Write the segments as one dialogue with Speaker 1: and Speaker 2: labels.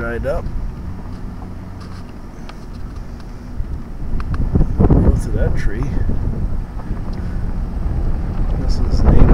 Speaker 1: dried up. Growth of that tree. This is named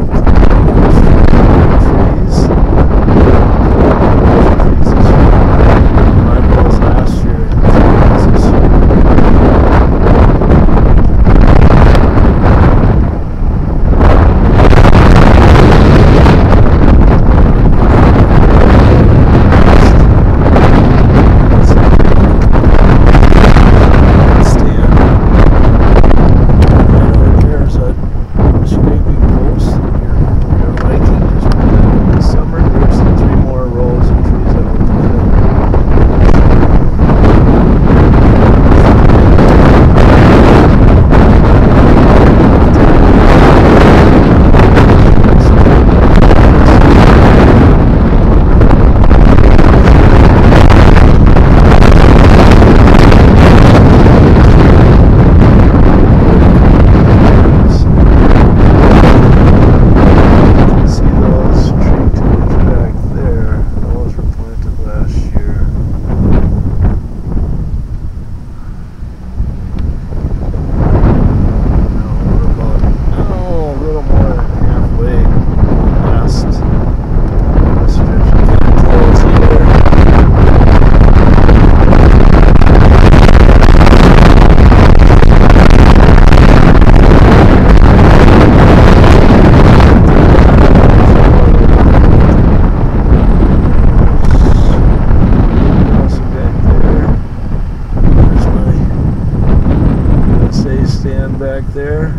Speaker 1: back there.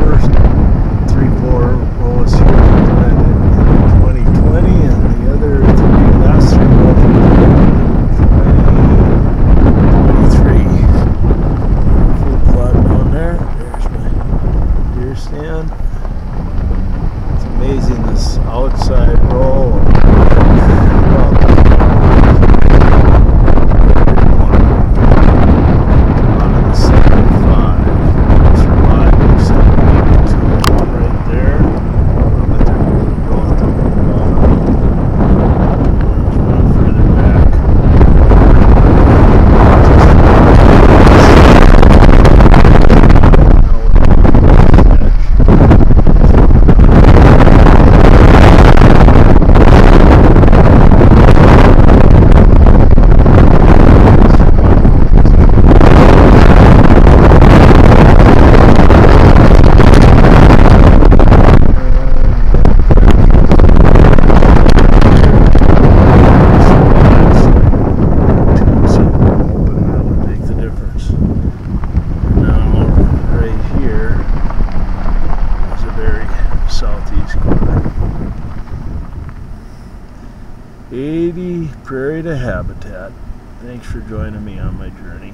Speaker 1: First three, four rolls here in 2020, and the other three, last three rolls in 2023. Food plot down there. There's my deer stand. It's amazing this outside roll. 80 Prairie to Habitat. Thanks for joining me on my journey.